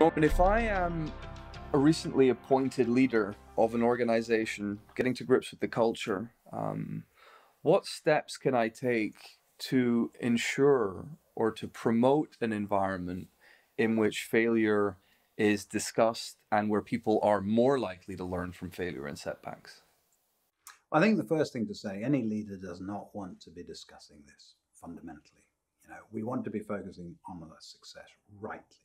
But if I am a recently appointed leader of an organization, getting to grips with the culture, um, what steps can I take to ensure or to promote an environment in which failure is discussed and where people are more likely to learn from failure and setbacks? I think the first thing to say, any leader does not want to be discussing this fundamentally. You know, we want to be focusing on the success rightly.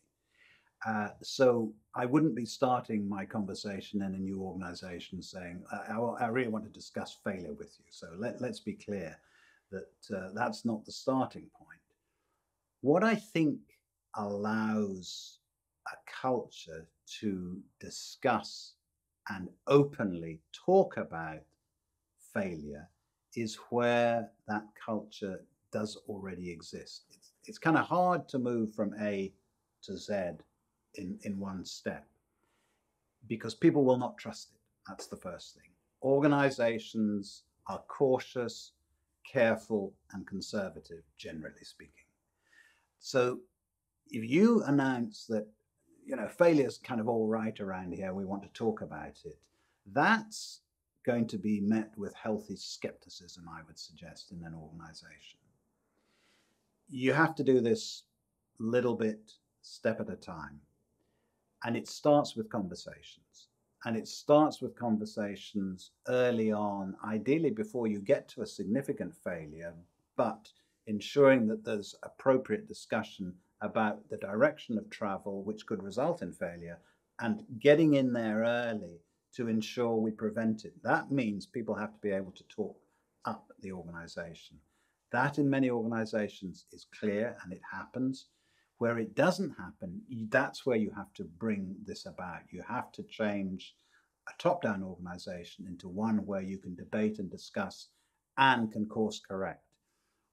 Uh, so I wouldn't be starting my conversation in a new organization saying, I, I, really want to discuss failure with you. So let, let's be clear that uh, that's not the starting point. What I think allows a culture to discuss and openly talk about failure is where that culture does already exist. It's, it's kind of hard to move from A to Z in, in one step because people will not trust it. That's the first thing. Organizations are cautious, careful, and conservative, generally speaking. So if you announce that, you know, failure's kind of all right around here, we want to talk about it, that's going to be met with healthy skepticism, I would suggest, in an organization. You have to do this little bit, step at a time. And it starts with conversations. And it starts with conversations early on, ideally before you get to a significant failure, but ensuring that there's appropriate discussion about the direction of travel which could result in failure and getting in there early to ensure we prevent it. That means people have to be able to talk up the organization. That in many organizations is clear and it happens. Where it doesn't happen, that's where you have to bring this about. You have to change a top down organization into one where you can debate and discuss and can course correct,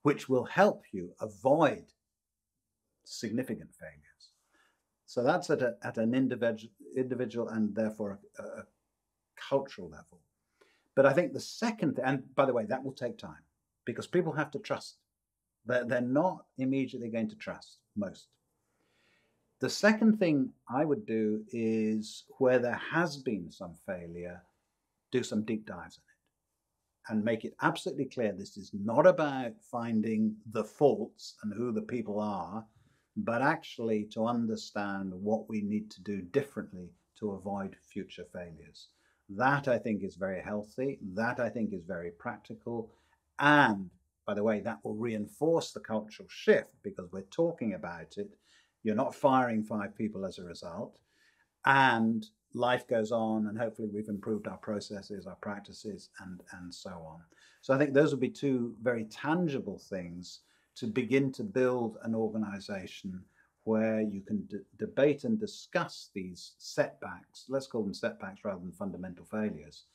which will help you avoid significant failures. So that's at, a, at an individual, individual and therefore a, a cultural level. But I think the second, and by the way, that will take time because people have to trust. They're, they're not immediately going to trust most. The second thing I would do is where there has been some failure, do some deep dives in it and make it absolutely clear this is not about finding the faults and who the people are, but actually to understand what we need to do differently to avoid future failures. That I think is very healthy. That I think is very practical. And by the way, that will reinforce the cultural shift because we're talking about it. You're not firing five people as a result. And life goes on, and hopefully we've improved our processes, our practices, and, and so on. So I think those would be two very tangible things to begin to build an organization where you can debate and discuss these setbacks. Let's call them setbacks rather than fundamental failures.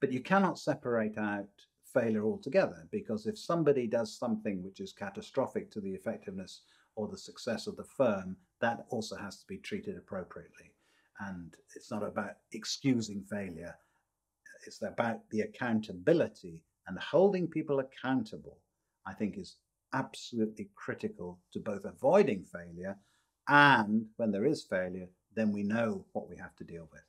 But you cannot separate out failure altogether because if somebody does something which is catastrophic to the effectiveness or the success of the firm, that also has to be treated appropriately. And it's not about excusing failure, it's about the accountability and holding people accountable, I think is absolutely critical to both avoiding failure and when there is failure, then we know what we have to deal with.